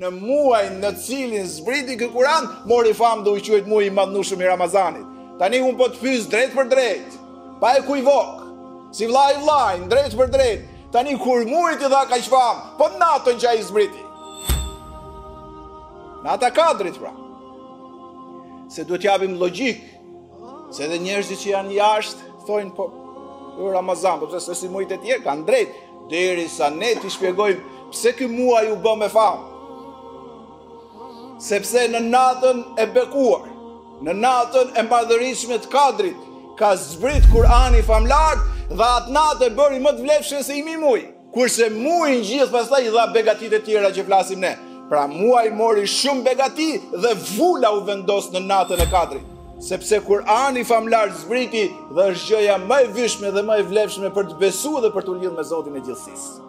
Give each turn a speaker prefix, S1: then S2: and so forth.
S1: Në muajin në të cilin zbriti ky Kur'an, mori famë dhe u quajt muaji i madhnushëm i Ramazanit. Tani un po të pyes drejt për drejt, pa e kujtuar. Si vllai vllan, drejt për drejt. Tani kur muajit i dha kaq famë, po natën që ai zbriti. Nata e kadrit pra. Se duhet t'japim logjikë Se edhe njerëzit që janë jashtë, thojnë po Ramazan, po pse si muajt e tjerë kanë drejt, derisa ne t'i shpjegojmë pse ky muaj u bë me famë. Sepse në natën e bekuar, në natën e madhërishme të kadrit, ka zbrit Kurani famëlartë dhe atë natë e bëri më të vlefshme se një mijë muaj. Kurse muajin gjithë pastaj i dha begatitë e tjera që flasim ne. Pra muaji mori shumë begati dhe vula u vendos në natën e kadrit. Sepse Kurani famëlartë zbriti dhe është gjëja më e vyshme dhe më e vlefshme për të besu dhe për t'u lidhë me Zotin e gjithësisë.